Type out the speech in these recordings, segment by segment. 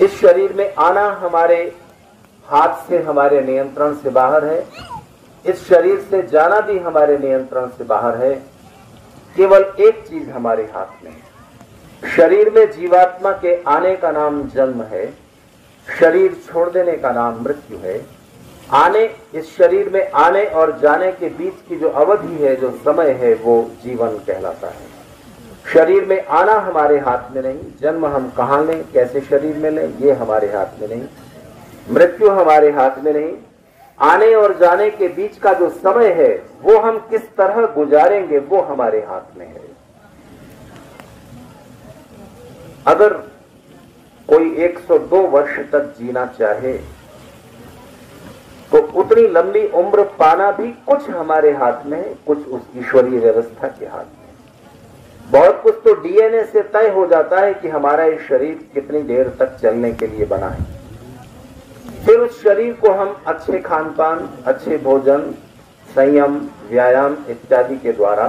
इस शरीर में आना हमारे हाथ से, हमारे नियंत्रण से बाहर है। इस शरीर से जाना भी हमारे नियंत्रण से बाहर है। केवल एक चीज़ हमारे हाथ में है। शरीर में जीवात्मा के आने का नाम जन्म है। शरीर छोड़ देने का नाम मृत्यु है। आने, इस शरीर में आने और जाने के बीच की जो अवधि है, जो समय है, वो जीवन कहलाता है। शरीर में आना हमारे हाथ में नहीं। जन्म हम कहा लें, कैसे शरीर में लें, ये हमारे हाथ में नहीं। मृत्यु हमारे हाथ में नहीं। आने और जाने के बीच का जो समय है, वो हम किस तरह गुजारेंगे, वो हमारे हाथ में है। अगर कोई 102 वर्ष तक जीना चाहे तो उतनी लंबी उम्र पाना भी कुछ हमारे हाथ में है, कुछ उस ईश्वरीय व्यवस्था के हाथ में। बहुत कुछ तो डीएनए से तय हो जाता है कि हमारा ये शरीर कितनी देर तक चलने के लिए बना है। फिर उस शरीर को हम अच्छे खान पान अच्छे भोजन, संयम, व्यायाम इत्यादि के द्वारा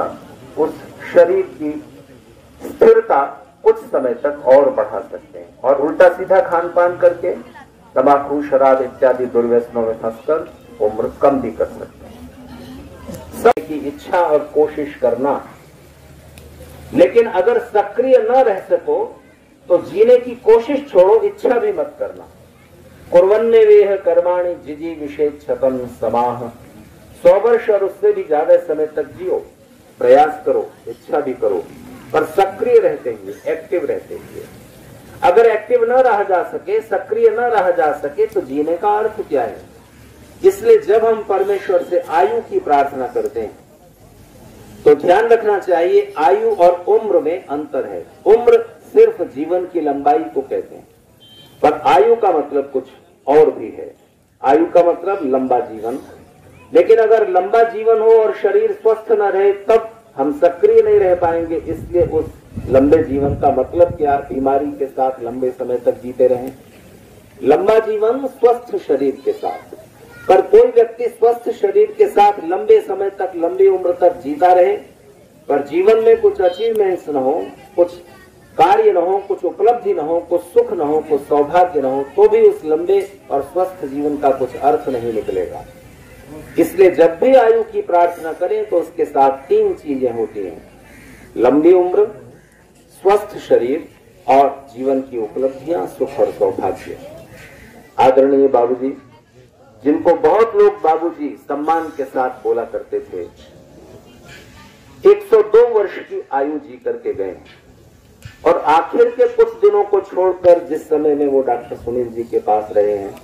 उस शरीर की स्थिरता कुछ समय तक और बढ़ा सकते हैं। और उल्टा सीधा खान पान करके तंबाकू, शराब इत्यादि दुर्व्यसनों में फंसकर उम्र कम भी कर सकते हैं। सब की इच्छा और कोशिश करना लेकिन अगर सक्रिय न रह सको तो जीने की कोशिश छोड़ो, इच्छा भी मत करना। कुरवन्ने वेह कर्माणी जिजी विषेद छतन समाह। सौ वर्ष और उससे भी ज़्यादा समय तक जियो, प्रयास करो, इच्छा भी करो, पर सक्रिय रहते हुए एक्टिव रहते हुए। अगर एक्टिव न रहा जा सके, सक्रिय न रहा जा सके तो जीने का अर्थ क्या है? इसलिए जब हम परमेश्वर से आयु की प्रार्थना करते हैं तो ध्यान रखना चाहिए, आयु और उम्र में अंतर है। उम्र सिर्फ़ जीवन की लंबाई को कहते हैं। पर आयु का मतलब कुछ और भी है। आयु का मतलब लंबा जीवन। लेकिन अगर लंबा जीवन हो और शरीर स्वस्थ न रहे, तब हम सक्रिय नहीं रह पाएँगे। इसलिए उस लंबे जीवन का मतलब क्या? बीमारी के साथ लंबे समय तक जीते रहें। लंबा जीवन स्वस्थ शरीर के साथ। पर कोई व्यक्ति स्वस्थ शरीर के साथ लंबे समय तक, लंबी उम्र तक जीता रहे, पर जीवन में कुछ अचीवमेंट्स न हो, कुछ कार्य न हो, कुछ उपलब्धि न हो, कुछ सुख न हो, कुछ सौभाग्य न हो तो भी उस लंबे और स्वस्थ जीवन का कुछ अर्थ नहीं निकलेगा। इसलिए जब भी आयु की प्रार्थना करें तो उसके साथ तीन चीज़ें होती हैं। लंबी उम्र, स्वस्थ शरीर और जीवन की उपलब्धियाँ, सुख और सौभाग्य। आदरणीय बाबूजी जिनको बहुत लोग बाबूजी सम्मान के साथ बोला करते थे। 102 वर्ष की आयु जी करके गए। और आखिर के कुछ दिनों को छोड़कर जिस समय में वो डॉक्टर सुनील जी के पास रहे हैं,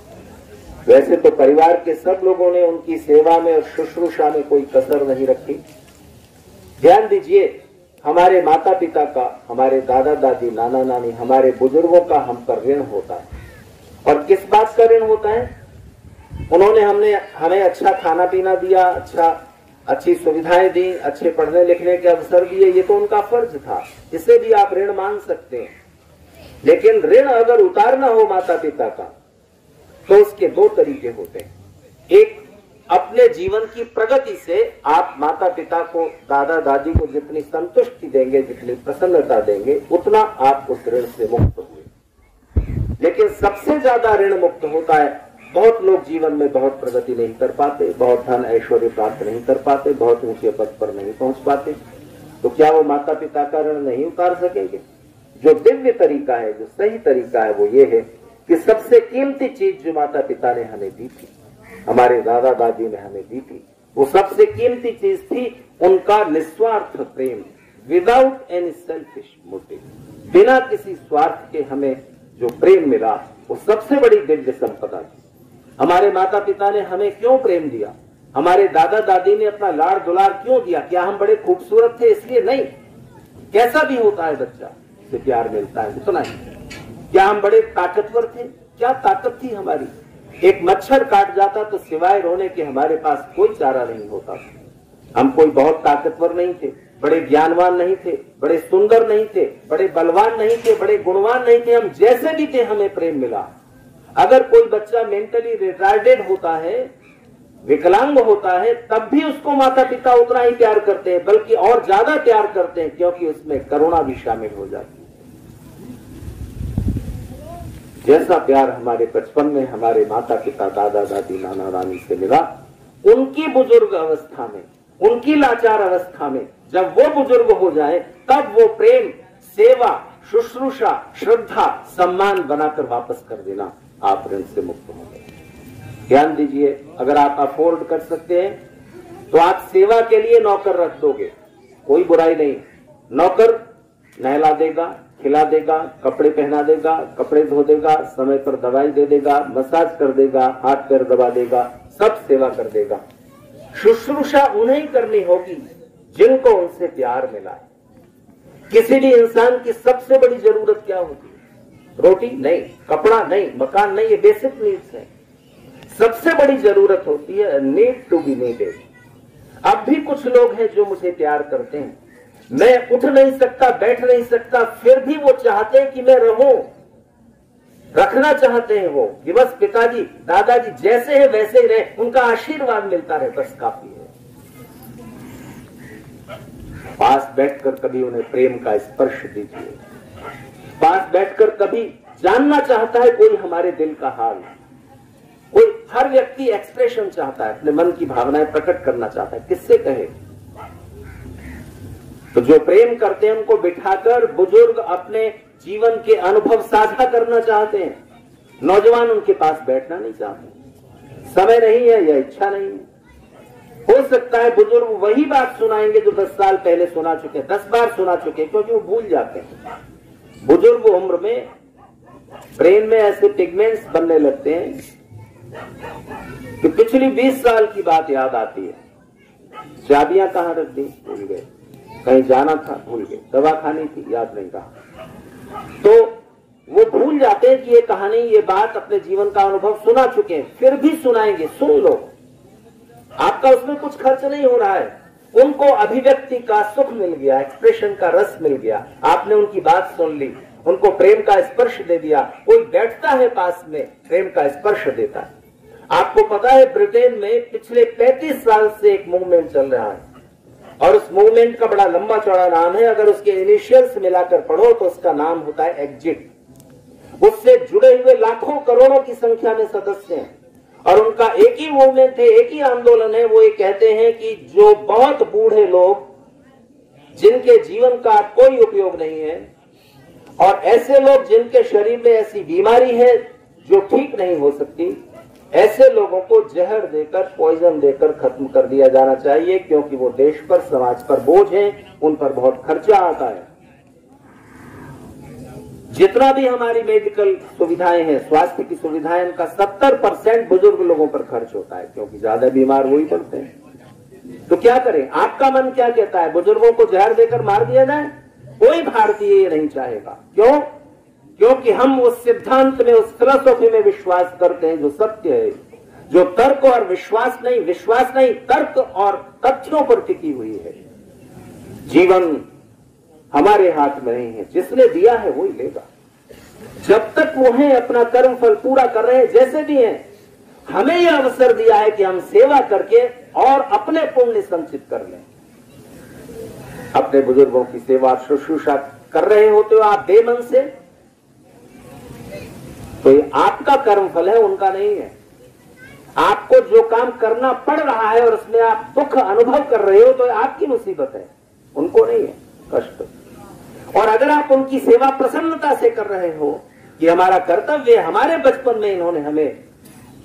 वैसे तो परिवार के सब लोगों ने उनकी सेवा में और शुश्रूषा में कोई कसर नहीं रखी। ध्यान दीजिए, हमारे माता पिता का, हमारे दादा दादी नाना नानी हमारे बुज़ुर्गों का हम पर ऋण होता है। और किस बात का ऋण होता है? उन्होंने हमने, हमें अच्छा खाना पीना दिया अच्छा अच्छी सुविधाएँ दी, अच्छे पढ़ने लिखने के अवसर दिए, ये तो उनका फ़र्ज़ था। इसे भी आप ऋण मान सकते हैं। लेकिन ऋण अगर उतारना हो माता पिता का तो उसके दो तरीके होते हैं। एक, अपने जीवन की प्रगति से आप माता पिता को दादा दादी को जितनी संतुष्टि देंगे, जितनी प्रसन्नता देंगे, उतना आप उस ऋण से मुक्त हुए। लेकिन सबसे ज़्यादा ऋण मुक्त होता है बहुत लोग जीवन में बहुत प्रगति नहीं कर पाते, बहुत धन ऐश्वर्य प्राप्त नहीं कर पाते, बहुत ऊँचे पद पर नहीं पहुँच पाते। तो क्या वो माता पिता का ऋण नहीं उतार सकेंगे? जो दिव्य तरीका है, जो सही तरीका है, वो ये है कि सबसे कीमती चीज़ जो माता पिता ने हमें दी थी, हमारे दादा दादी ने हमें दी थी, वो सबसे कीमती चीज़ थी उनका निस्वार्थ प्रेम विदाउट एनी सेल्फिश मोटिव बिना किसी स्वार्थ के हमें जो प्रेम मिला, वो सबसे बड़ी दिव्य संपदा थी। हमारे माता पिता ने हमें क्यों प्रेम दिया? हमारे दादा दादी ने अपना लाड़ दुलार क्यों दिया? क्या हम बड़े खूबसूरत थे इसलिए नहीं? कैसा भी होता है बच्चा से प्यार मिलता है, उतना ही। क्या हम बड़े ताकतवर थे? क्या ताकत थी हमारी? एक मच्छर काट जाता तो सिवाय रोने के हमारे पास कोई चारा नहीं होता हम कोई बहुत ताकतवर नहीं थे, बड़े ज्ञानवान नहीं थे, बड़े सुंदर नहीं थे, बड़े बलवान नहीं थे, बड़े गुणवान नहीं थे। हम जैसे भी थे, हमें प्रेम मिला। अगर कोई बच्चा मेंटली रिटार्डेड होता है, विकलांग होता है, तब भी उसको माता पिता उतना ही प्यार करते हैं, बल्कि और ज़्यादा प्यार करते हैं, क्योंकि उसमें करुणा भी शामिल हो जाती है। जैसा प्यार हमारे बचपन में हमारे माता पिता दादा दादी नाना नानी से मिला, उनकी बुज़ुर्ग अवस्था में, उनकी लाचार अवस्था में, जब वो बुज़ुर्ग हो जाए, तब वो प्रेम, सेवा, शुश्रूषा, श्रद्धा, सम्मान बनाकर वापस कर देना। आप ऋण से मुक्त होंगे ध्यान दीजिए, अगर आप अफोर्ड कर सकते हैं तो आप सेवा के लिए नौकर रख दोगे। कोई बुराई नहीं। नौकर नहला देगा, खिला देगा, कपड़े पहना देगा, कपड़े धो देगा, समय पर दवाई दे देगा, मसाज कर देगा, हाथ पैर दबा देगा, सब सेवा कर देगा। शुश्रूषा उन्हें करनी होगी जिनको उनसे प्यार मिला है। किसी भी इंसान की सबसे बड़ी ज़रूरत क्या होती रोटी नहीं, कपड़ा नहीं, मकान नहीं, ये बेसिक नीड्स है। सबसे बड़ी ज़रूरत होती है नीड टू बी नीडेड अब भी कुछ लोग हैं जो मुझे प्यार करते हैं। मैं उठ नहीं सकता, बैठ नहीं सकता, फिर भी वो चाहते हैं कि मैं रहूँ। रखना चाहते हैं वो, कि बस पिताजी, दादाजी जैसे हैं, वैसे ही रहे। उनका आशीर्वाद मिलता रहे, बस काफ़ी है। पास बैठकर कभी उन्हें प्रेम का स्पर्श दीजिए। पास बैठकर कभी जानना चाहता है कोई हमारे दिल का हाल। कोई हर व्यक्ति एक्सप्रेशन चाहता है, अपने मन की भावनाएँ प्रकट करना चाहता है। किससे कहे? तो जो प्रेम करते हैं, उनको बिठाकर बुज़ुर्ग अपने जीवन के अनुभव साझा करना चाहते हैं। नौजवान उनके पास बैठना नहीं चाहते। समय नहीं है या इच्छा नहीं है। हो सकता है बुज़ुर्ग वही बात सुनाएँगे जो दस साल पहले सुना चुके दस बार सुना चुके क्योंकि वो भूल जाते हैं। बुज़ुर्ग उम्र में ब्रेन में ऐसे पिगमेंट्स बनने लगते हैं कि पिछली बीस साल की बात याद आती है। चाबियाँ कहाँ रख दी? भूल गए। कहीं जाना था? भूल गए। दवा खानी थी? याद नहीं कहा। तो वो भूल जाते हैं कि ये कहानी, ये बात अपने जीवन का अनुभव सुना चुके हैं। फिर भी सुनाएँगे। सुन लो। आपका उसमें कुछ खर्च नहीं हो रहा है। उनको अभिव्यक्ति का सुख मिल गया एक्सप्रेशन का रस मिल गया। आपने उनकी बात सुन ली, उनको प्रेम का स्पर्श दे दिया। कोई बैठता है पास में, प्रेम का स्पर्श देता है। आपको पता है, ब्रिटेन में पिछले 35 साल से एक मूवमेंट चल रहा है। और उस मूवमेंट का बड़ा लंबा चौड़ा नाम है। अगर उसके इनिशियल्स मिलाकर पढ़ो तो उसका नाम होता है एग्जिट उससे जुड़े हुए लाखों करोड़ों की संख्या में सदस्य हैं। और उनका एक ही मूवमेंट है एक ही आंदोलन है, वो ये कहते हैं कि जो बहुत बूढ़े लोग, जिनके जीवन का कोई उपयोग नहीं है, और ऐसे लोग जिनके शरीर में ऐसी बीमारी है जो ठीक नहीं हो सकती, ऐसे लोगों को जहर देकर पॉइजन देकर खत्म कर दिया जाना चाहिए, क्योंकि वो देश पर, समाज पर बोझ है, उन पर बहुत खर्चा आता है। जितना भी हमारी मेडिकल सुविधाएँ हैं, स्वास्थ्य की सुविधाएँ, उनका सत्तर परसेंट बुज़ुर्ग लोगों पर खर्च होता है, क्योंकि ज़्यादा बीमार वही पड़ते हैं। तो क्या करें? आपका मन क्या कहता है? बुज़ुर्गों को जहर देकर मार दिया जाए? कोई भारतीय ये नहीं चाहेगा। क्यों? क्योंकि हम उस सिद्धांत में, उस फिलोसॉफी में विश्वास करते हैं जो सत्य है। जो तर्क और विश्वास नहीं विश्वास नहीं, तर्क और तथ्यों पर टिकी हुई है। जीवन हमारे हाथ में नहीं है। जिसने दिया है वही लेगा। जब तक वो है, अपना कर्म फल पूरा कर रहे हैं, जैसे भी हैं, हमें यह अवसर दिया है कि हम सेवा करके और अपने पुण्य संचित कर लें। अपने बुज़ुर्गों की सेवा शुश्रूषा कर रहे होते हो आप बेमन से। तो ये आपका कर्म फल है, उनका नहीं है। आपको जो काम करना पड़ रहा है और उसमें आप दुख अनुभव कर रहे हो तो आपकी मुसीबत है। उनको नहीं है कष्ट। और अगर आप उनकी सेवा प्रसन्नता से कर रहे हो कि हमारा कर्तव्य हमारे बचपन में इन्होंने हमें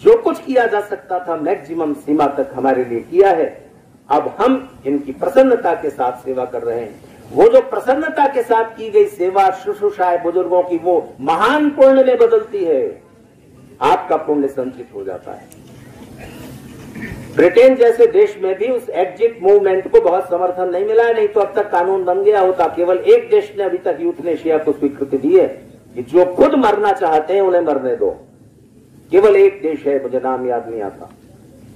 जो कुछ किया जा सकता था, मैक्सिमम सीमा तक हमारे लिए किया है। अब हम इनकी प्रसन्नता के साथ सेवा कर रहे हैं। वो जो प्रसन्नता के साथ की गई सेवा शुश्रूषा बुज़ुर्गों की, वो महान पुण्य में बदलती है। आपका पुण्य संचित हो जाता है। ब्रिटेन जैसे देश में भी उस एग्जिट मूवमेंट को बहुत समर्थन नहीं मिला है, नहीं तो अब तक कानून बन गया होता। केवल एक देश ने अभी तक यूथनेशिया को स्वीकृति दी है कि जो खुद मरना चाहते हैं, उन्हें मरने दो। केवल एक देश है, मुझे नाम याद नहीं आता।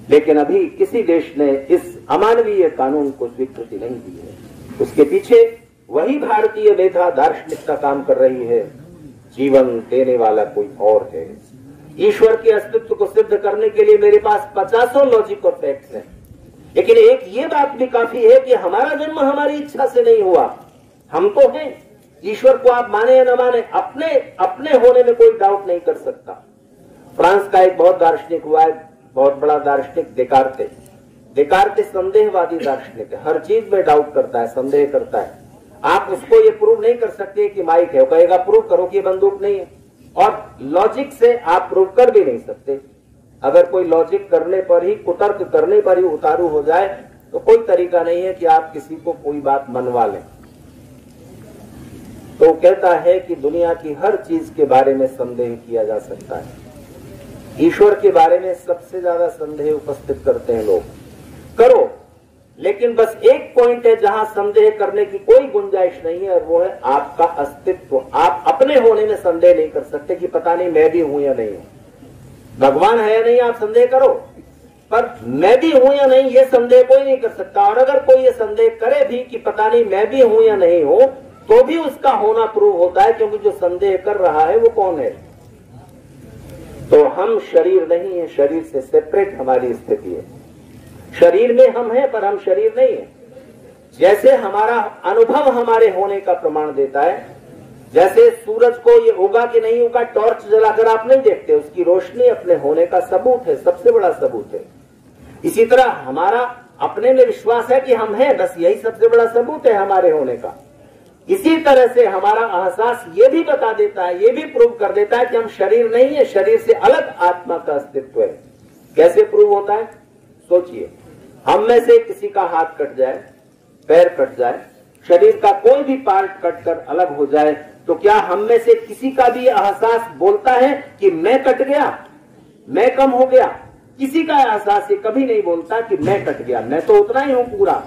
लेकिन अभी किसी देश ने इस अमानवीय कानून को स्वीकृति नहीं दी है। उसके पीछे वही भारतीय मेधा दार्शनिक का काम कर रही है। जीवन देने वाला कोई और है। ईश्वर के अस्तित्व को सिद्ध करने के लिए मेरे पास पचासों लॉजिक और फैक्ट्स हैं। लेकिन एक ये बात भी काफ़ी है कि हमारा जन्म हमारी इच्छा से नहीं हुआ। हम तो हैं। ईश्वर को आप माने या न माने, अपने अपने होने में कोई डाउट नहीं कर सकता। फ्रांस का एक बहुत दार्शनिक हुआ है, बहुत बड़ा दार्शनिक देकारते देकारते संदेहवादी दार्शनिक है। हर चीज़ में डाउट करता है, संदेह करता है। आप उसको ये प्रूव नहीं कर सकते कि माइक है। वो कहेगा प्रूव करो कि बंदूक नहीं है। और लॉजिक से आप प्रूव कर भी नहीं सकते। अगर कोई लॉजिक करने पर ही, कुतर्क करने पर ही उतारू हो जाए तो कोई तरीका नहीं है कि आप किसी को कोई बात मनवा लें। तो कहता है कि दुनिया की हर चीज़ के बारे में संदेह किया जा सकता है। ईश्वर के बारे में सबसे ज़्यादा संदेह उपस्थित करते हैं लोग। करो लेकिन बस एक पॉइंट है जहाँ संदेह करने की कोई गुंजाइश नहीं है और वो है आपका अस्तित्व। आप अपने होने में संदेह नहीं कर सकते कि पता नहीं मैं भी हूँ या नहीं हूँ। भगवान है या नहीं, आप संदेह करो। पर मैं भी हूँ या नहीं, ये संदेह कोई नहीं कर सकता। और अगर कोई ये संदेह करे भी कि पता नहीं मैं भी हूँ या नहीं हूँ तो भी उसका होना प्रूव होता है क्योंकि जो संदेह कर रहा है वो कौन है? तो हम शरीर नहीं है, शरीर से सेपरेट हमारी स्थिति है। शरीर में हम हैं, पर हम शरीर नहीं है। जैसे हमारा अनुभव हमारे होने का प्रमाण देता है, जैसे सूरज को ये उगा कि नहीं उगा टॉर्च जलाकर आप नहीं देखते, उसकी रोशनी अपने होने का सबूत है, सबसे बड़ा सबूत है। इसी तरह हमारा अपने में विश्वास है कि हम हैं, बस यही सबसे बड़ा सबूत है हमारे होने का। इसी तरह से हमारा एहसास ये भी बता देता है, ये भी प्रूव कर देता है कि हम शरीर नहीं है, शरीर से अलग आत्मा का अस्तित्व है। कैसे प्रूव होता है? सोचिए। हम में से किसी का हाथ कट जाए, पैर कट जाए, शरीर का कोई भी पार्ट कटकर अलग हो जाए तो क्या हम में से किसी का भी एहसास बोलता है कि मैं कट गया, मैं कम हो गया? किसी का एहसास ये कभी नहीं बोलता कि मैं कट गया, मैं तो उतना ही हूँ पूरा।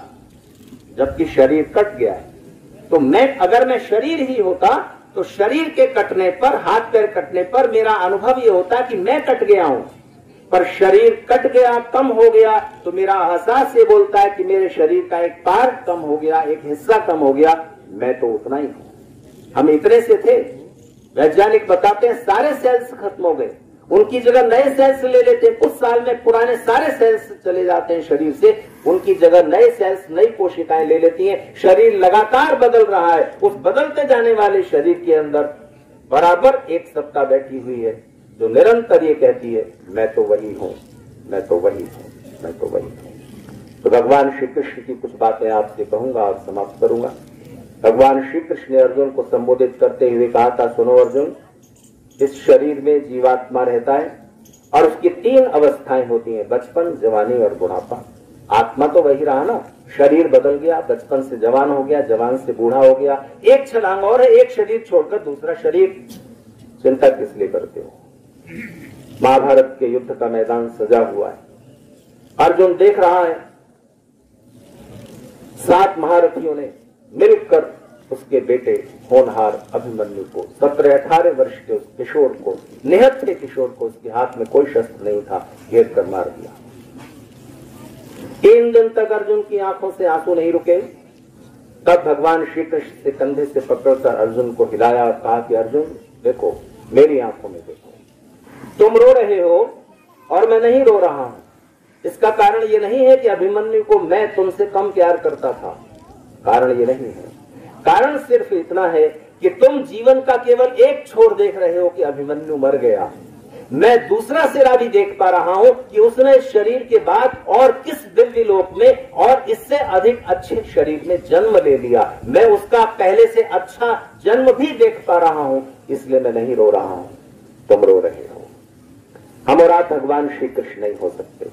जबकि शरीर कट गया है तो मैं, अगर मैं शरीर ही होता तो शरीर के कटने पर, हाथ पैर कटने पर मेरा अनुभव ये होता कि मैं कट गया हूँ। पर शरीर कट गया, कम हो गया तो मेरा एहसास ये बोलता है कि मेरे शरीर का एक पार्ट कम हो गया, एक हिस्सा कम हो गया, मैं तो उतना ही हूँ। हम इतने से थे। वैज्ञानिक बताते हैं, सारे सेल्स खत्म हो गए। उनकी जगह नए सेल्स ले लेते हैं। कुछ साल में पुराने सारे सेल्स चले जाते हैं शरीर से। उनकी जगह नए सेल्स नई कोशिकाएँ ले लेती हैं। शरीर लगातार बदल रहा है। उस बदलते जाने वाले शरीर के अंदर बराबर एक सत्ता बैठी हुई है। जो निरंतर ये कहती है, मैं तो वही हूँ, मैं तो वही हूँ, मैं तो वही हूँ। तो भगवान श्री कृष्ण की कुछ बातें आपसे कहूँगा और समाप्त करूँगा। भगवान श्री कृष्ण ने अर्जुन को संबोधित करते हुए कहा था, सुनो अर्जुन, इस शरीर में जीवात्मा रहता है और उसकी तीन अवस्थाएँ होती हैं, बचपन, जवानी और बुढ़ापा। आत्मा तो वही रहा ना, शरीर बदल गया, बचपन से जवान हो गया, जवान से बूढ़ा हो गया। एक छलांग और है, एक शरीर छोड़कर दूसरा शरीर। चिंता किस लिए करते हो? महाभारत के युद्ध का मैदान सजा हुआ है। अर्जुन देख रहा है। सात महारथियों ने मिलकर उसके बेटे होनहार अभिमन्यु को सत्रह अठारह वर्ष के उस किशोर को निहत के किशोर को उसके हाथ में कोई शस्त्र नहीं था घेर कर मार दिया। तीन दिन तक अर्जुन की आँखों से आँसू नहीं रुके। तब भगवान श्री कृष्ण से कंधे से पकड़कर अर्जुन को हिलाया और कहा कि, अर्जुन, देखो, मेरी आँखों में देखो। तुम रो रहे हो और मैं नहीं रो रहा हूँ। इसका कारण ये नहीं है कि अभिमन्यु को मैं तुमसे कम प्यार करता था। कारण ये नहीं है। कारण सिर्फ़ इतना है कि तुम जीवन का केवल एक छोर देख रहे हो कि अभिमन्यु मर गया। मैं दूसरा सिरा भी देख पा रहा हूँ कि उसने शरीर के बाद और किस दिव्य लोक में और इससे अधिक अच्छे शरीर में जन्म ले लिया। मैं उसका पहले से अच्छा जन्म भी देख पा रहा हूँ, इसलिए मैं नहीं रो रहा हूँ। तुम रो रहे हम और आप भगवान श्री कृष्ण नहीं हो सकते।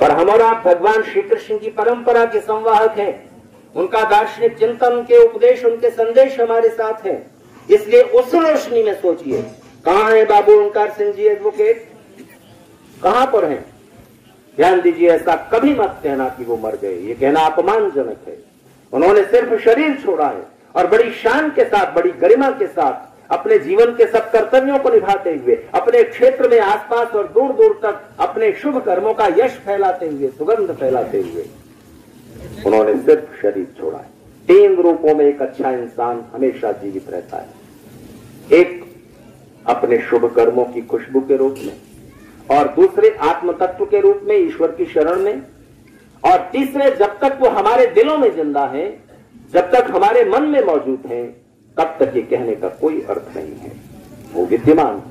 पर हम और आप भगवान श्री कृष्ण की परंपरा के संवाहक हैं। उनका दार्शनिक चिंतन, उनके उपदेश, उनके संदेश हमारे साथ हैं। इसलिए उस रोशनी में सोचिए, कहा है बाबू ओंकार सिंह जी एडवोकेट कहाँ पर हैं? ध्यान दीजिए, ऐसा कभी मत कहना कि वो मर गए। ये कहना अपमानजनक है। उन्होंने सिर्फ़ शरीर छोड़ा है और बड़ी शान के साथ, बड़ी गरिमा के साथ अपने जीवन के सब कर्तव्यों को निभाते हुए, अपने क्षेत्र में आसपास और दूर दूर तक अपने शुभ कर्मों का यश फैलाते हुए, सुगंध फैलाते हुए। उन्होंने सिर्फ़ शरीर छोड़ा है। तीन रूपों में एक अच्छा इंसान हमेशा जीवित रहता है। एक, अपने शुभ कर्मों की खुशबू के रूप में, और दूसरे आत्म तत्व के रूप में, ईश्वर की शरण में। और तीसरे, जब तक वो हमारे दिलों में ज़िंदा है, जब तक हमारे मन में मौजूद है तब तक ये कहने का कोई अर्थ नहीं है। वो विद्यमान,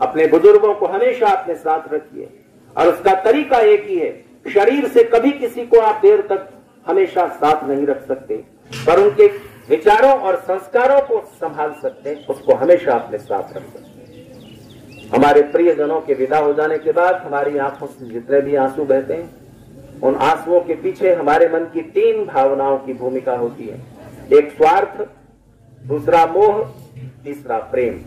अपने बुज़ुर्गों को हमेशा अपने साथ रखिए। और उसका तरीका एक ही है, शरीर से कभी किसी को आप देर तक हमेशा साथ नहीं रख सकते, पर उनके विचारों और संस्कारों को संभाल सकते हैं, उसको हमेशा अपने साथ रख सकते हमारे प्रियजनों के विदा हो जाने के बाद हमारी आँखों से जितने भी आँसू बहते हैं, उन आंसुओं के पीछे हमारे मन की तीन भावनाओं की भूमिका होती है। एक स्वार्थ दूसरा मोह, तीसरा प्रेम।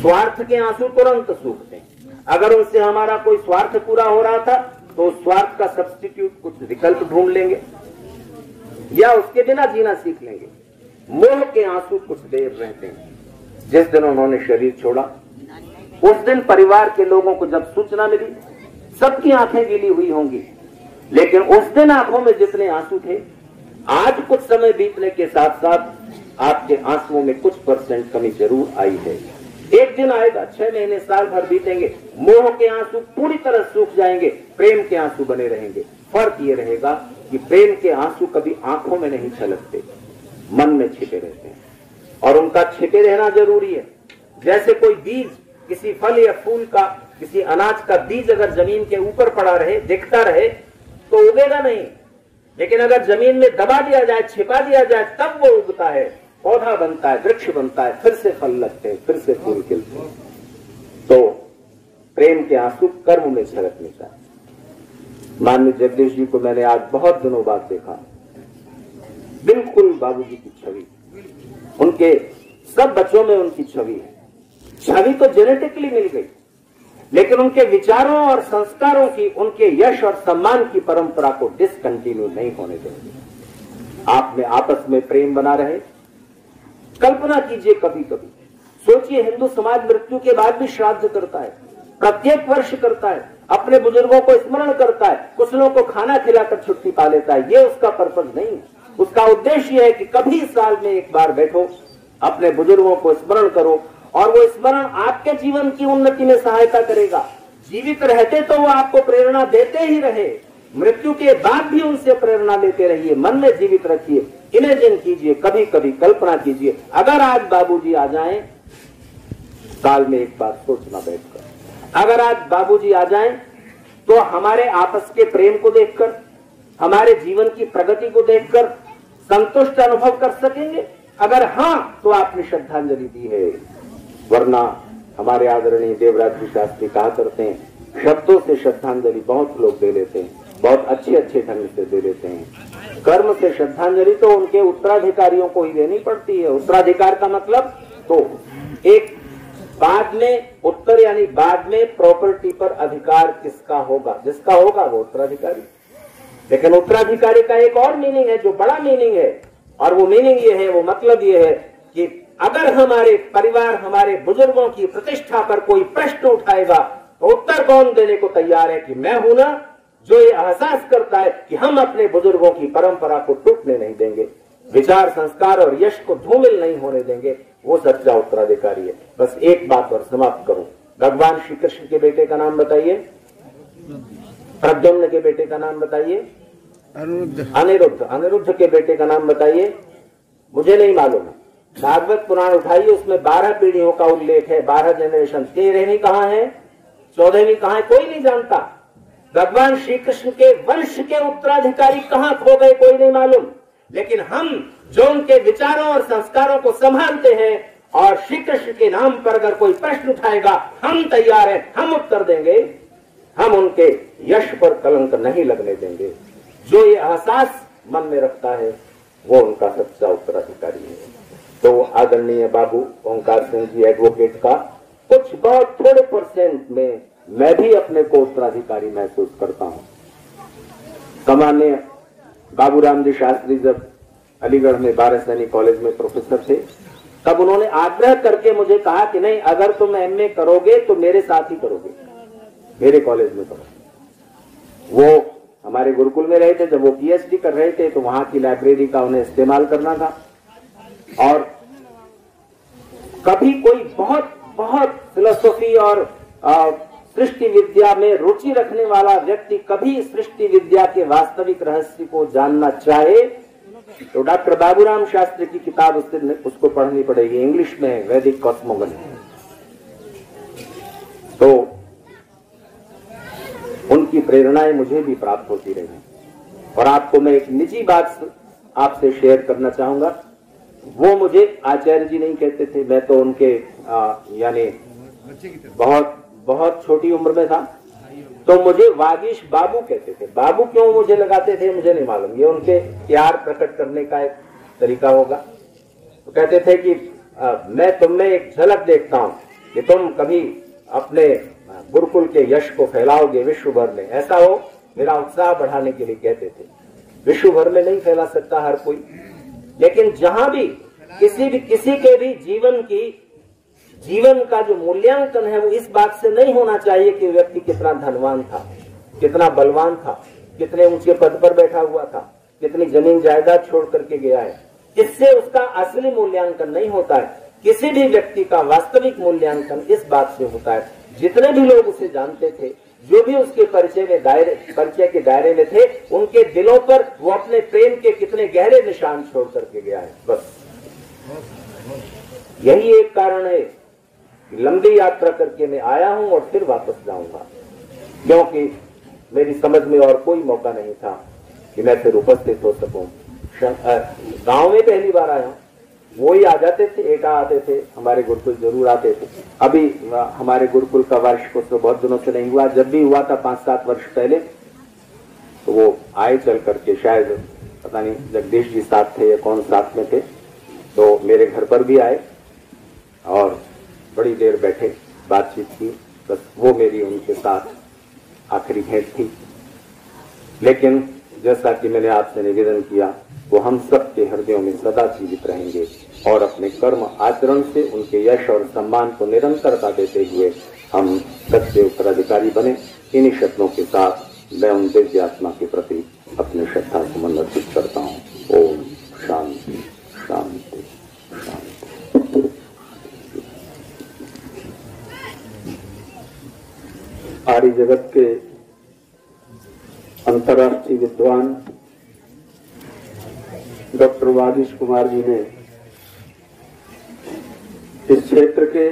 स्वार्थ के आँसू तुरंत सूखते हैं। अगर उनसे हमारा कोई स्वार्थ पूरा हो रहा था तो स्वार्थ का सब्सटीट्यूट कुछ विकल्प ढूंढ लेंगे। या उसके बिना जीना सीख लेंगे। मोह के आँसू कुछ देर रहते हैं। जिस दिन उन्होंने शरीर छोड़ा, उस दिन परिवार के लोगों को जब सूचना मिली, सबकी आँखें गीली हुई होंगी। लेकिन उस दिन आँखों में जितने आँसू थे, आज कुछ समय बीतने के साथ साथ आपके आंसुओं में कुछ परसेंट कमी ज़रूर आई है। एक दिन आएगा, छह महीने, साल भर बीतेंगे, मोह के आँसू पूरी तरह सूख जाएँगे, प्रेम के आँसू बने रहेंगे। फ़र्क ये रहेगा कि प्रेम के आँसू कभी आँखों में नहीं छलकते, मन में छिपे रहते हैं। और उनका छिपे रहना ज़रूरी है। जैसे कोई बीज, किसी फल या फूल का, किसी अनाज का बीज अगर ज़मीन के ऊपर पड़ा रहे, दिखता रहे तो उगेगा नहीं। लेकिन अगर ज़मीन में दबा दिया जाए, छिपा दिया जाए, तब वो उगता है। पौधा बनता है, वृक्ष बनता है, फिर से फल लगते हैं, फिर से फूल खिलते हैं। तो प्रेम के आँसू कर्म में छलकने का मान्य जगदीश जी को मैंने आज बहुत दिनों बाद देखा। बिल्कुल बाबूजी की छवि। उनके सब बच्चों में उनकी छवि है। छवि तो जेनेटिकली मिल गई। लेकिन उनके विचारों और संस्कारों की, उनके यश और सम्मान की परंपरा को डिसकंटिन्यू नहीं होने देंगे। आप में आपस में प्रेम बना रहे। कल्पना कीजिए कभी कभी। सोचिए, हिंदू समाज मृत्यु के बाद भी श्राद्ध करता है, प्रत्येक वर्ष करता है, अपने बुज़ुर्गों को स्मरण करता है कुछ लोगों को खाना खिलाकर छुट्टी पा लेता है, ये उसका पर्पज नहीं है। उसका उद्देश्य है कि कभी साल में एक बार बैठो, अपने बुज़ुर्गों को स्मरण करो, और वो स्मरण आपके जीवन की उन्नति में सहायता करेगा। जीवित रहते तो वो आपको प्रेरणा देते ही रहे, मृत्यु के बाद भी उनसे प्रेरणा लेते रहिए, मन में जीवित रखिए। इमेजिन कीजिए कभी कभी कल्पना कीजिए, अगर आज बाबूजी आ जाएँ, काल में एक बार सोचना बैठकर। अगर आज बाबूजी आ जाएँ तो हमारे आपस के प्रेम को देखकर, हमारे जीवन की प्रगति को देखकर संतुष्ट अनुभव कर सकेंगे? अगर हाँ तो आपने श्रद्धांजलि दी है। वरना हमारे आदरणीय देवराज जी शास्त्री कहा करते हैं, शब्दों से श्रद्धांजलि बहुत लोग दे लेते हैं। बहुत अच्छे अच्छे ढंग से दे देते हैं। कर्म से श्रद्धांजलि तो उनके उत्तराधिकारियों को ही देनी पड़ती है। उत्तराधिकार का मतलब तो एक, बाद में उत्तर यानी बाद में प्रॉपर्टी पर अधिकार किसका होगा? जिसका होगा वो उत्तराधिकारी। लेकिन उत्तराधिकारी का एक और मीनिंग है जो बड़ा मीनिंग है, और वो मीनिंग ये है, वो मतलब ये है कि अगर हमारे परिवार, हमारे बुज़ुर्गों की प्रतिष्ठा पर कोई प्रश्न उठाएगा तो उत्तर कौन देने को तैयार है कि मैं हूँ ना? जो ये एहसास करता है कि हम अपने बुज़ुर्गों की परंपरा को टूटने नहीं देंगे विचार संस्कार और यश को धूमिल नहीं होने देंगे वो सच्चा उत्तराधिकारी है। बस एक बात और समाप्त करूँ। भगवान श्री कृष्ण के बेटे का नाम बताइए। प्रद्युम्न के बेटे का नाम बताइए। अनिरुद्ध। अनिरुद्ध अनिरुद्ध के बेटे का नाम बताइए। मुझे नहीं मालूम। है भागवत पुराण उठाइए उसमें बारह पीढ़ियों का उल्लेख है। बारह जनरेशन तेरहवीं कहाँ है? चौदहवीं कहाँ है? कोई नहीं जानता। भगवान श्री कृष्ण के वंश के उत्तराधिकारी कहाँ खो गए, कोई नहीं मालूम। लेकिन हम जो उनके विचारों और संस्कारों को संभालते हैं और श्री कृष्ण के नाम पर अगर कोई प्रश्न उठाएगा, हम तैयार हैं, हम उत्तर देंगे। हम उनके यश पर कलंक नहीं लगने देंगे। जो ये एहसास मन में रखता है, वो उनका सच्चा उत्तराधिकारी है। तो आदरणीय बाबू, ओंकार सिंह जी एडवोकेट का कुछ बहुत थोड़े परसेंट में मैं भी अपने को उत्तराधिकारी महसूस करता हूँ। सामान्य बाबूराम जी शास्त्री जब अलीगढ़ में बारह सैनिक कॉलेज में प्रोफेसर थे, तब उन्होंने आग्रह करके मुझे कहा कि नहीं, अगर तुम एमए करोगे तो मेरे साथ ही करोगे। मेरे कॉलेज में करोगे वो हमारे गुरुकुल में रहे थे, जब वो पीएचडी कर रहे थे तो वहाँ की लाइब्रेरी का उन्हें इस्तेमाल करना था। और कभी कोई बहुत बहुत फिलोसॉफी और सृष्टि विद्या में रुचि रखने वाला व्यक्ति कभी सृष्टि विद्या के वास्तविक रहस्य को जानना चाहे तो डॉक्टर बाबूराम शास्त्री की किताब उससे उसको पढ़नी पड़ेगी। इंग्लिश में वैदिक कॉस्मोगनी तो उनकी प्रेरणाएँ मुझे भी प्राप्त होती रही। और आपको मैं एक निजी बात आपसे शेयर करना चाहूँगा। वो मुझे आचार्य जी नहीं कहते थे। मैं तो उनके यानी बहुत बहुत छोटी उम्र में था। तो मुझे वागिश बाबू कहते थे। बाबू क्यों मुझे लगाते थे मुझे नहीं मालूम। ये उनके प्यार प्रकट करने का एक तरीका होगा। तो कहते थे कि आ, मैं तुम में एक झलक देखता हूँ। कि तुम कभी अपने गुरुकुल के यश को फैलाओगे विश्व भर में। ऐसा हो मेरा उत्साह बढ़ाने के लिए कहते थे। विश्व भर में नहीं फैला सकता हर कोई। लेकिन जहाँ भी किसी भी किसी के भी जीवन की जीवन का जो मूल्यांकन है वो इस बात से नहीं होना चाहिए कि व्यक्ति कितना धनवान था, कितना बलवान था, कितने ऊँचे पद पर बैठा हुआ था, कितनी ज़मीन जायदाद छोड़ करके गया है। इससे उसका असली मूल्यांकन नहीं होता है। किसी भी व्यक्ति का वास्तविक मूल्यांकन इस बात से होता है। जितने भी लोग उसे जानते थे, जो भी उसके परिचय में दायरे, परिचय के दायरे में थे, उनके दिलों पर वो अपने प्रेम के कितने गहरे निशान छोड़ करके गया है। बस। यही एक कारण है। लंबी यात्रा करके मैं आया हूँ और फिर वापस जाऊँगा। क्योंकि मेरी समझ में और कोई मौका नहीं था कि मैं फिर उपस्थित हो सकूँ। गाँव में पहली बार आया वो ही आ जाते थे, एटा आते थे, हमारे गुरुकुल ज़रूर आते थे। अभी हमारे गुरुकुल का वर्ष को तो बहुत दिनों से नहीं हुआ। जब भी हुआ था पाँच सात वर्ष पहले तो वो आए चल करके शायद, पता नहीं, जगदीश जी साथ थे या कौन साथ में थे तो मेरे घर पर भी आए। और बड़ी देर बैठे, बातचीत की, बस वो मेरी उनके साथ आखिरी भेंट थी। लेकिन जैसा कि मैंने आपसे निवेदन किया, वो हम सब के हृदयों में सदा जीवित रहेंगे और अपने कर्म आचरण से उनके यश और सम्मान को निरंतरता देते हुए हम सत्य उत्तराधिकारी बने। इन्हीं शब्दों के साथ मैं उन दिव्य आत्मा के प्रति अपने श्रद्धा सुमन अर्पित करता हूँ। ओम शांति शांति। आर्य जगत के अंतर्राष्ट्रीय विद्वान डॉक्टर वादिश कुमार जी ने इस क्षेत्र के,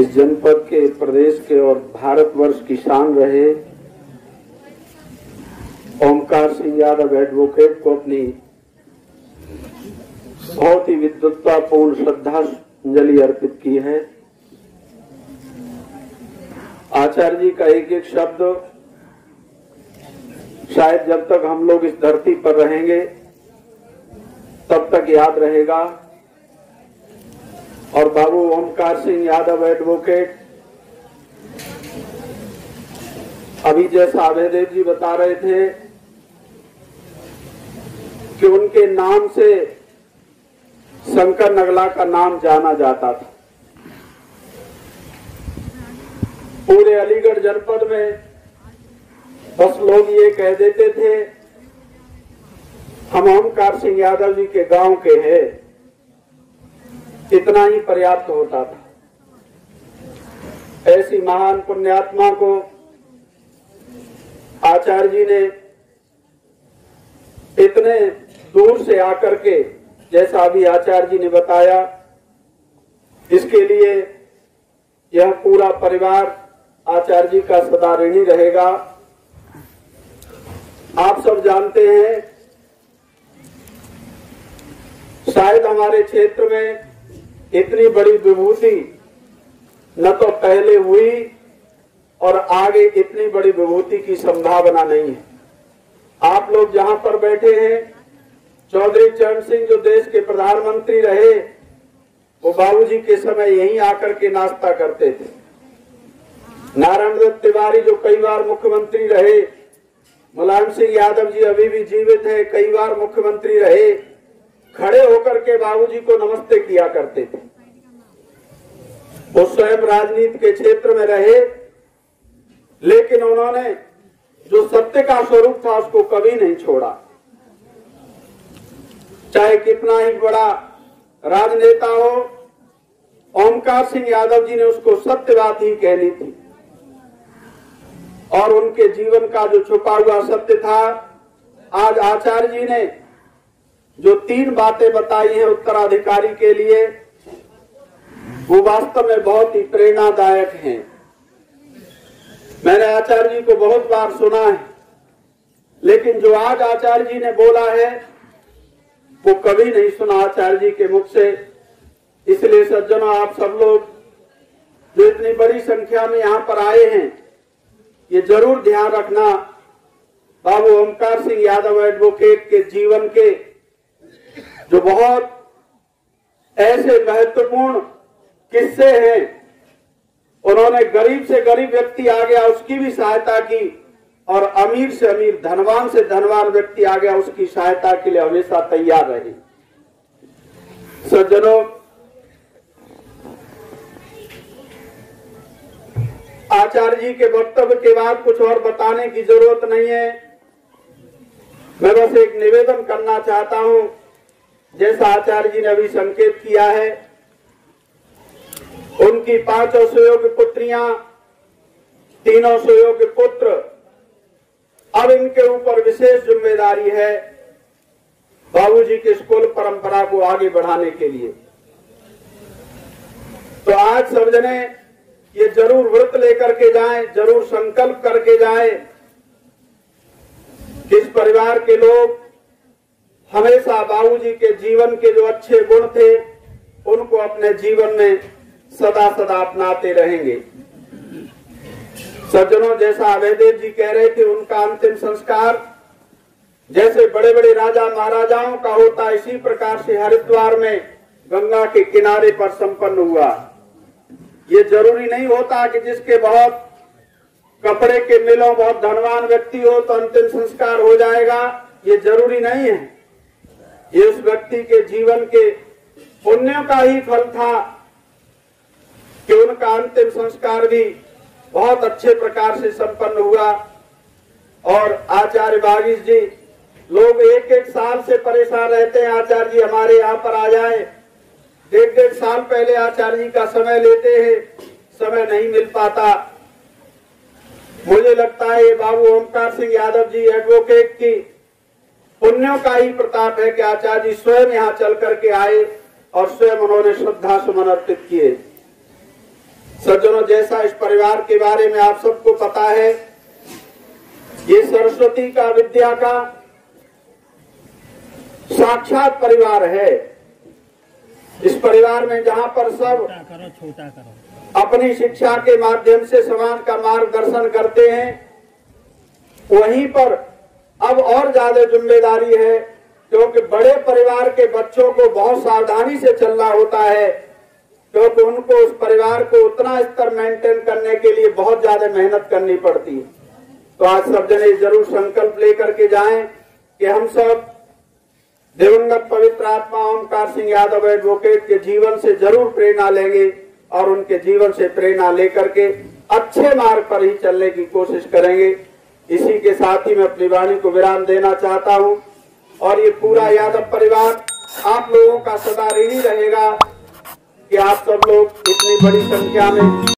इस जनपद के, प्रदेश के और भारतवर्ष की शान रहे ओमकार सिंह यादव एडवोकेट को अपनी बहुत ही विद्वत्तापूर्ण श्रद्धांजलि अर्पित की है। आचार्य जी का एक एक शब्द, शायद जब तक हम लोग इस धरती पर रहेंगे, तब तक याद रहेगा। और बाबू ओमकार सिंह यादव एडवोकेट अभी जैसा अभयदेव जी बता रहे थे कि उनके नाम से शंकर नगला का नाम जाना जाता था। पूरे अलीगढ़ जनपद में बस लोग ये कह देते थे, हम ओमकार सिंह यादव जी के गाँव के हैं। इतना ही पर्याप्त होता था। ऐसी महान पुण्यात्मा को आचार्य जी ने इतने दूर से आकर के, जैसा अभी आचार्य जी ने बताया, इसके लिए यह पूरा परिवार आचार्य जी का सदा ऋणी रहेगा। आप सब जानते हैं, शायद हमारे क्षेत्र में इतनी बड़ी विभूति न तो पहले हुई और आगे इतनी बड़ी विभूति की संभावना नहीं है। आप लोग जहाँ पर बैठे हैं, चौधरी चरण सिंह जो देश के प्रधानमंत्री रहे, वो बाबूजी के समय यहीं आकर के नाश्ता करते थे। नारायण दत्त तिवारी जो कई बार मुख्यमंत्री रहे, मुलायम सिंह यादव जी अभी भी जीवित है, कई बार मुख्यमंत्री रहे, खड़े होकर के बाबूजी को नमस्ते किया करते थे। वो स्वयं राजनीति के क्षेत्र में रहे, लेकिन उन्होंने जो सत्य का स्वरूप था उसको कभी नहीं छोड़ा। चाहे कितना ही बड़ा राजनेता हो, ओमकार सिंह यादव जी ने उसको सत्य बात ही कहनी थी। और उनके जीवन का जो छुपा हुआ सत्य था, आज आचार्य जी ने जो तीन बातें बताई हैं उत्तराधिकारी के लिए, वो वास्तव में बहुत ही प्रेरणादायक हैं। मैंने आचार्य जी को बहुत बार सुना है, लेकिन जो आज आचार्य जी ने बोला है, वो कभी नहीं सुना आचार्य जी के मुख से। इसलिए सज्जनों, आप सब लोग जो इतनी बड़ी संख्या में यहाँ पर आए हैं ये ज़रूर ध्यान रखना। बाबू ओमकार सिंह यादव एडवोकेट के जीवन के जो बहुत ऐसे महत्वपूर्ण किस्से हैं, उन्होंने गरीब से गरीब व्यक्ति आ गया उसकी भी सहायता की और अमीर से अमीर, धनवान से धनवान व्यक्ति आ गया उसकी सहायता के लिए हमेशा तैयार रहे। सज्जनों आचार्य जी के वक्तव्य के बाद कुछ और बताने की ज़रूरत नहीं है। मैं बस एक निवेदन करना चाहता हूँ, जैसा आचार्य जी ने अभी संकेत किया है, उनकी पाँचों सुयोग्य पुत्रियाँ, तीनों सुयोग्य पुत्र, अब इनके ऊपर विशेष ज़िम्मेदारी है बाबूजी के स्कूल परंपरा को आगे बढ़ाने के लिए। तो आज सब जने ये ज़रूर व्रत लेकर के जाएँ, ज़रूर संकल्प करके जाएँ। किस परिवार के लोग हमेशा बाबूजी के जीवन के जो अच्छे गुण थे, उनको अपने जीवन में सदा सदा अपनाते रहेंगे। सज्जनों, जैसा अभयदेव जी कह रहे थे, उनका अंतिम संस्कार जैसे बड़े बड़े राजा महाराजाओं का होता, इसी प्रकार से हरिद्वार में गंगा के किनारे पर संपन्न हुआ। ये ज़रूरी नहीं होता कि जिसके बहुत कपड़े के मिलों, बहुत धनवान व्यक्ति हो तो अंतिम संस्कार हो जाएगा। ये ज़रूरी नहीं है। ये उस व्यक्ति के जीवन के पुण्य का ही फल था कि उनका अंतिम संस्कार भी बहुत अच्छे प्रकार से संपन्न हुआ। और आचार्य बागीश जी, लोग एक एक साल से परेशान रहते हैं। आचार्य जी हमारे यहाँ पर आ जाए। डेढ़ डेढ़ साल पहले आचार्य जी का समय लेते हैं, समय नहीं मिल पाता। मुझे लगता है बाबू ओमकार सिंह यादव जी एडवोकेट की पुण्यों का ही प्रताप है कि आचार्य जी स्वयं यहाँ चल करके आए और स्वयं उन्होंने श्रद्धा सुमन अर्पित किए। सज्जनों, जैसा इस परिवार के बारे में आप सबको पता है, ये सरस्वती का विद्या का साक्षात परिवार है। इस परिवार में जहाँ पर सब करो छोटा करो। अपनी शिक्षा के माध्यम से समाज का मार्गदर्शन करते हैं वहीं पर अब और ज़्यादा ज़िम्मेदारी है क्योंकि बड़े परिवार के बच्चों को बहुत सावधानी से चलना होता है क्योंकि उनको उस परिवार को उतना स्तर मेंटेन करने के लिए बहुत ज़्यादा मेहनत करनी पड़ती है। तो आज सब जने ज़रूर संकल्प लेकर के जाएँ कि हम सब दिवंगत पवित्र आत्मा ओमकार सिंह यादव एडवोकेट के जीवन से ज़रूर प्रेरणा लेंगे और उनके जीवन से प्रेरणा लेकर के अच्छे मार्ग पर ही चलने की कोशिश करेंगे। इसी के साथ ही मैं अपनी वाणी को विराम देना चाहता हूँ और ये पूरा यादव परिवार आप लोगों का सदा ऋणी रहेगा कि आप सब लोग इतनी बड़ी संख्या में